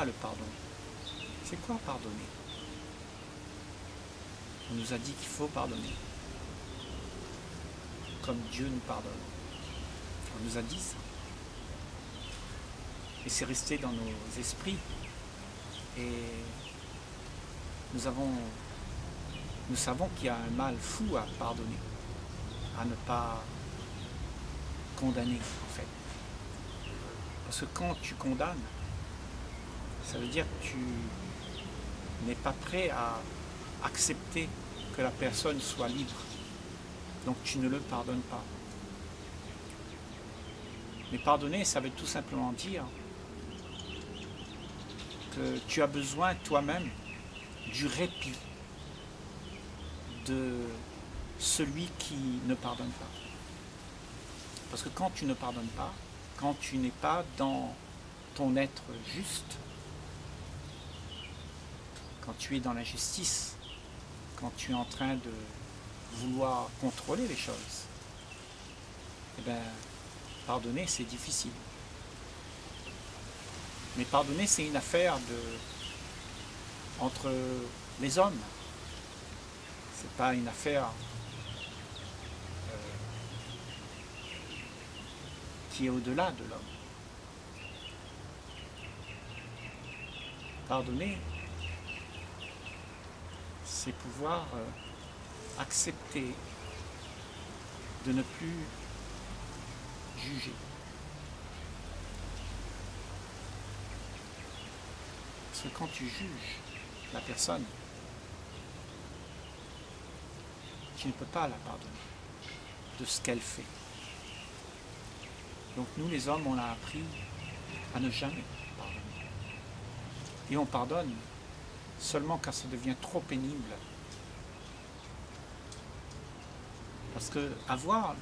Le pardon C'est quoi pardonner? On nous a dit qu'il faut pardonner. Comme Dieu nous pardonne. On nous a dit ça. Et c'est resté dans nos esprits. Et nous avons nous savons qu'il y a un mal fou à pardonner, à ne pas condamner en fait. Parce que quand tu condamnes, ça veut dire que tu n'es pas prêt à accepter que la personne soit libre. Donc tu ne le pardonnes pas. Mais pardonner, ça veut tout simplement dire que tu as besoin toi-même du répit de celui qui ne pardonne pas. Parce que quand tu ne pardonnes pas, quand tu n'es pas dans ton être juste, quand tu es dans l'injustice, quand tu es en train de vouloir contrôler les choses, eh bien, pardonner, c'est difficile. Mais pardonner, c'est une affaire entre les hommes. C'est pas une affaire euh, qui est au-delà de l'homme. Pardonner, c'est pouvoir euh, accepter de ne plus juger. Parce que quand tu juges la personne, tu ne peux pas la pardonner de ce qu'elle fait. Donc nous les hommes, on a appris à ne jamais pardonner. Et on pardonne seulement quand ça devient trop pénible. Parce que avoir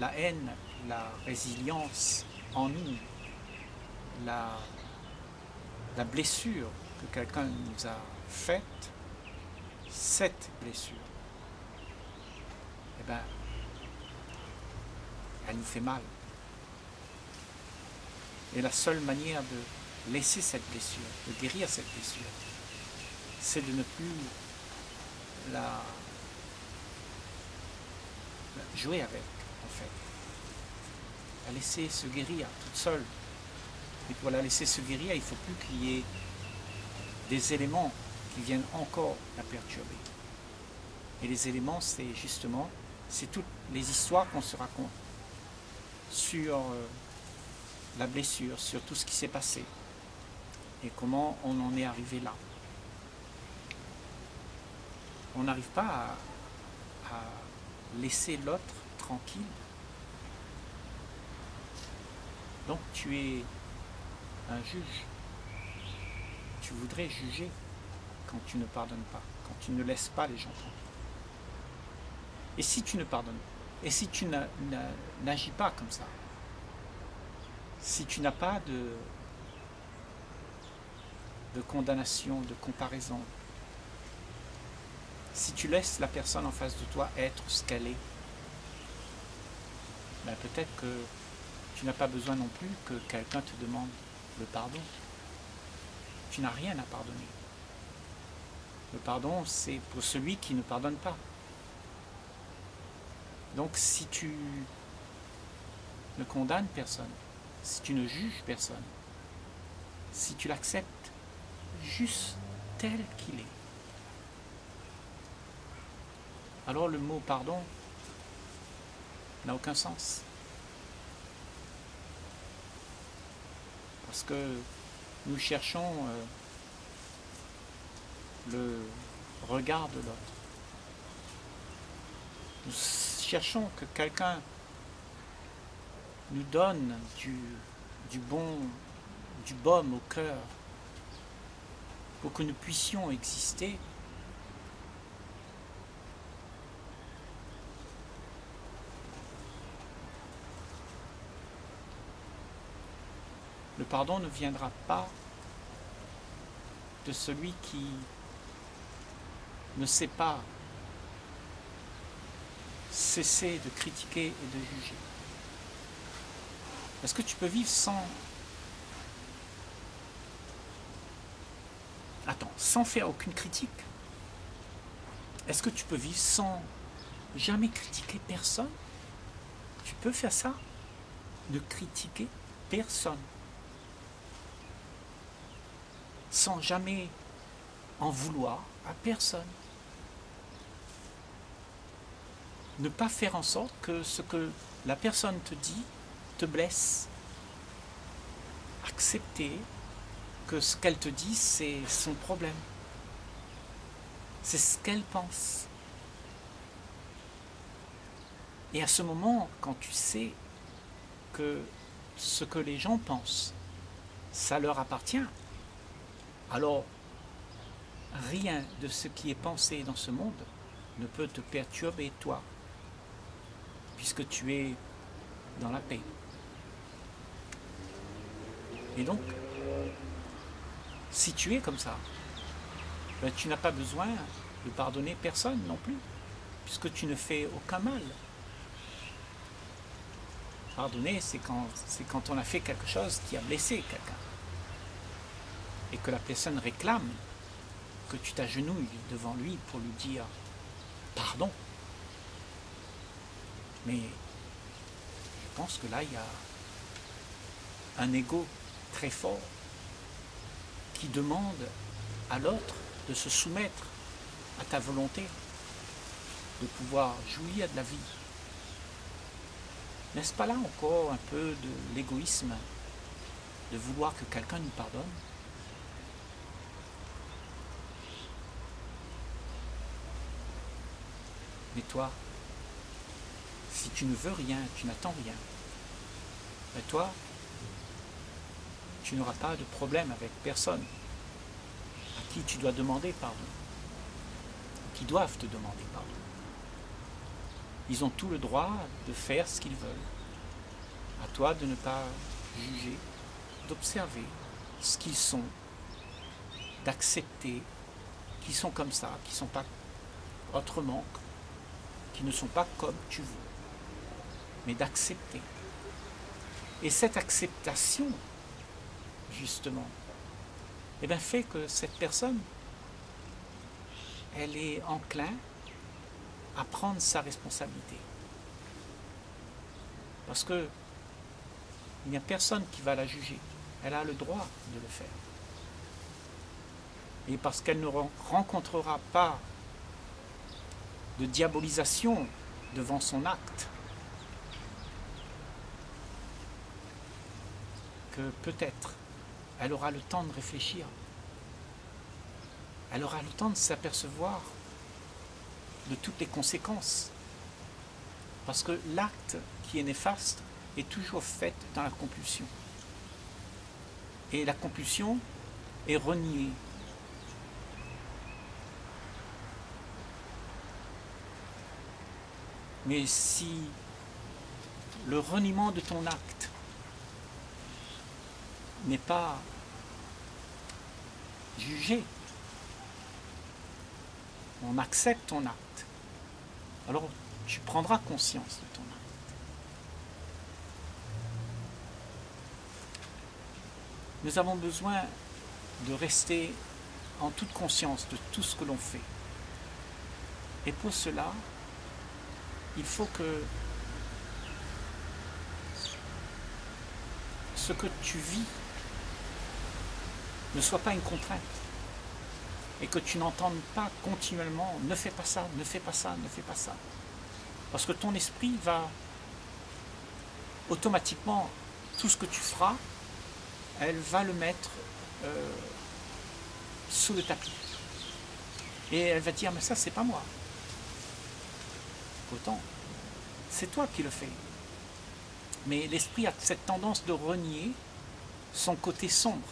la haine, la résilience en nous, la, la blessure que quelqu'un nous a faite, cette blessure, eh ben, elle nous fait mal. Et la seule manière de laisser cette blessure, de guérir cette blessure, c'est de ne plus la, jouer avec, en fait. La laisser se guérir toute seule. Et pour la laisser se guérir, il ne faut plus qu'il y ait des éléments qui viennent encore la perturber. Et les éléments, c'est justement, c'est toutes les histoires qu'on se raconte sur euh, la blessure, sur tout ce qui s'est passé et comment on en est arrivé là on n'arrive pas à, laisser l'autre tranquille. Donc tu es un juge. Tu voudrais juger quand tu ne pardonnes pas, quand tu ne laisses pas les gens tranquilles. Et si tu ne pardonnes pas, et si tu n'agis pas comme ça, si tu n'as pas de, de condamnation, de comparaison, si tu laisses la personne en face de toi être ce qu'elle est, ben peut-être que tu n'as pas besoin non plus que quelqu'un te demande le pardon. Tu n'as rien à pardonner. Le pardon, c'est pour celui qui ne pardonne pas. Donc si tu ne condamnes personne, si tu ne juges personne, si tu l'acceptes juste tel qu'il est, alors le mot pardon n'a aucun sens. Parce que nous cherchons euh, le regard de l'autre. Nous cherchons que quelqu'un nous donne du, du bon, du baume au cœur pour que nous puissions exister Le pardon ne viendra pas de celui qui ne sait pas cesser de critiquer et de juger. Est-ce que tu peux vivre sans attends, sans faire aucune critique, est-ce que tu peux vivre sans jamais critiquer personne? Tu peux faire ça? De critiquer personne. Sans jamais en vouloir à personne. Ne pas faire en sorte que ce que la personne te dit te blesse. Accepter que ce qu'elle te dit, c'est son problème. C'est ce qu'elle pense. Et à ce moment, quand tu sais que ce que les gens pensent, ça leur appartient, alors rien de ce qui est pensé dans ce monde ne peut te perturber toi, puisque tu es dans la paix. Et donc, si tu es comme ça, ben, tu n'as pas besoin de pardonner personne non plus, puisque tu ne fais aucun mal. Pardonner, c'est quand, c'est quand on a fait quelque chose qui a blessé quelqu'un. Et que la personne réclame que tu t'agenouilles devant lui pour lui dire pardon. Mais je pense que là, il y a un ego très fort qui demande à l'autre de se soumettre à ta volonté, de pouvoir jouir de la vie. N'est-ce pas là encore un peu de l'égoïsme de vouloir que quelqu'un nous pardonne? Mais toi, si tu ne veux rien, tu n'attends rien, mais toi, tu n'auras pas de problème avec personne à qui tu dois demander pardon, qui doivent te demander pardon. Ils ont tout le droit de faire ce qu'ils veulent. À toi de ne pas juger, d'observer ce qu'ils sont, d'accepter qu'ils sont comme ça, qu'ils ne sont pas autrement, qui ne sont pas comme tu veux, mais d'accepter. Et cette acceptation, justement, eh bien, fait que cette personne, elle est enclin à prendre sa responsabilité. Parce que il n'y a personne qui va la juger. Elle a le droit de le faire. Et parce qu'elle ne rencontrera pas de diabolisation devant son acte, que peut-être elle aura le temps de réfléchir, elle aura le temps de s'apercevoir de toutes les conséquences. Parce que l'acte qui est néfaste est toujours fait dans la compulsion. Et la compulsion est reniée. Mais si le reniement de ton acte n'est pas jugé, on accepte ton acte, alors tu prendras conscience de ton acte. Nous avons besoin de rester en toute conscience de tout ce que l'on fait. Et pour cela, il faut que ce que tu vis ne soit pas une contrainte et que tu n'entendes pas continuellement ne fais pas ça, ne fais pas ça, ne fais pas ça. Parce que ton esprit va automatiquement, tout ce que tu feras, elle va le mettre euh, sous le tapis. Et elle va dire, mais ça, c'est pas moi. Autant, c'est toi qui le fais. Mais l'esprit a cette tendance de renier son côté sombre.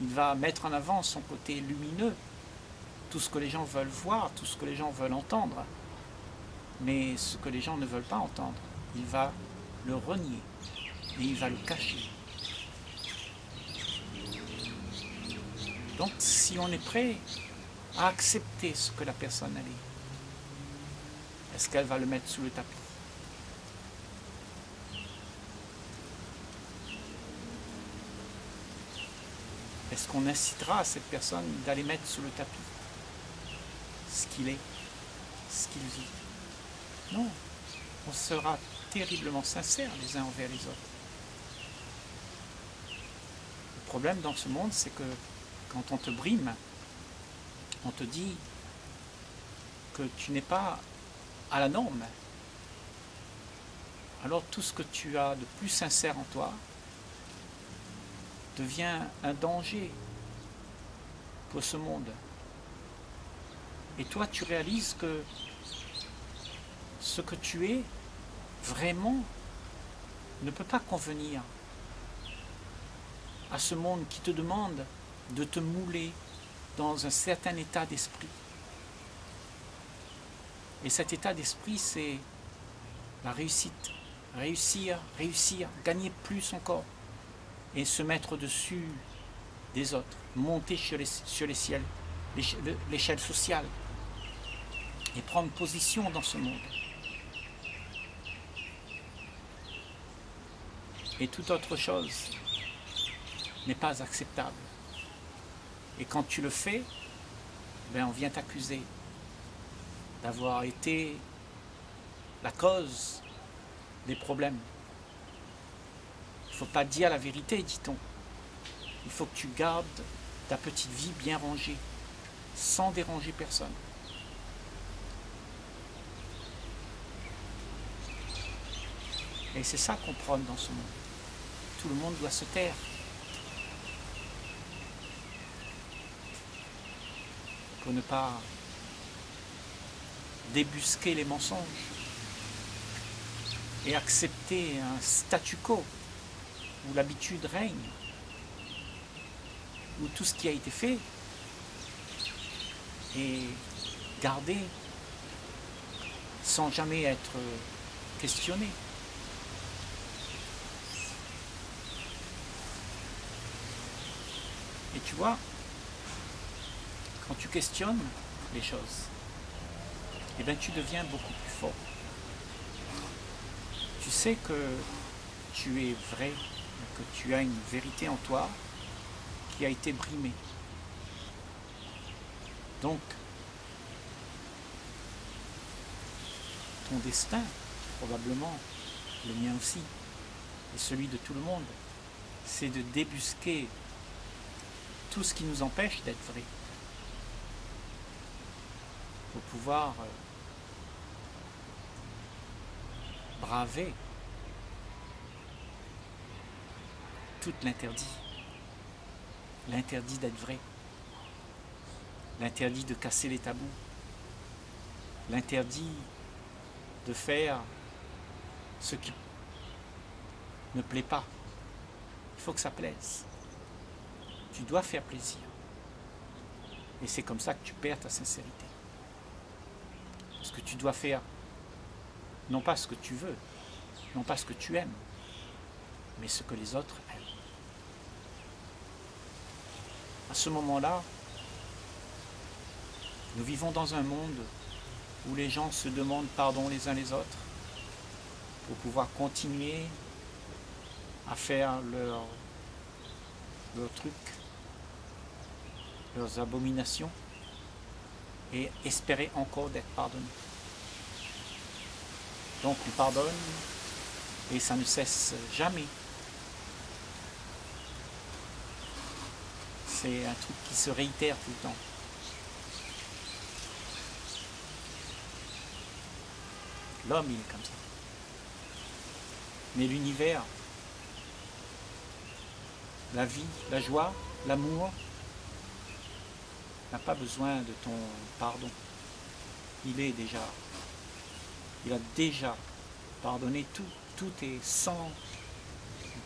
Il va mettre en avant son côté lumineux, tout ce que les gens veulent voir, tout ce que les gens veulent entendre. Mais ce que les gens ne veulent pas entendre, il va le renier et il va le cacher. Donc si on est prêt à accepter ce que la personne a dit, est-ce qu'elle va le mettre sous le tapis? Est-ce qu'on incitera cette personne d'aller mettre sous le tapis ce qu'il est, ce qu'il vit? Non, on sera terriblement sincères les uns envers les autres. Le problème dans ce monde, c'est que quand on te brime, on te dit que tu n'es pas à la norme. Alors tout ce que tu as de plus sincère en toi devient un danger pour ce monde. Et toi, tu réalises que ce que tu es vraiment ne peut pas convenir à ce monde qui te demande de te mouler dans un certain état d'esprit. Et cet état d'esprit, c'est la réussite. Réussir, réussir, gagner plus encore. Et se mettre au-dessus des autres. Monter sur les, sur ciels, l'échelle sociale. Et prendre position dans ce monde. Et toute autre chose n'est pas acceptable. Et quand tu le fais, ben on vient t'accuser d'avoir été la cause des problèmes. Il ne faut pas dire la vérité, dit-on. Il faut que tu gardes ta petite vie bien rangée, sans déranger personne. Et c'est ça qu'on prône dans ce monde. Tout le monde doit se taire. Pour ne pas débusquer les mensonges et accepter un statu quo où l'habitude règne, où tout ce qui a été fait est gardé sans jamais être questionné. Et tu vois, quand tu questionnes les choses, eh bien tu deviens beaucoup plus fort. Tu sais que tu es vrai, que tu as une vérité en toi qui a été brimée. Donc, ton destin, probablement, le mien aussi, et celui de tout le monde, c'est de débusquer tout ce qui nous empêche d'être vrai. Pour pouvoir euh, braver tout l'interdit. L'interdit d'être vrai. L'interdit de casser les tabous. L'interdit de faire ce qui ne plaît pas. Il faut que ça plaise. Tu dois faire plaisir. Et c'est comme ça que tu perds ta sincérité. Parce que tu dois faire non pas ce que tu veux, non pas ce que tu aimes, mais ce que les autres aiment. À ce moment-là, nous vivons dans un monde où les gens se demandent pardon les uns les autres pour pouvoir continuer à faire leur, leur truc, leurs abominations et espérer encore d'être pardonnés. Donc on pardonne et ça ne cesse jamais. C'est un truc qui se réitère tout le temps. L'homme, il est comme ça. Mais l'univers, la vie, la joie, l'amour, n'a pas besoin de ton pardon. Il est déjà il a déjà pardonné tout. Tout est sans,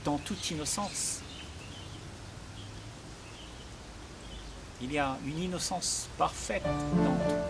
dans toute innocence. Il y a une innocence parfaite dans tout.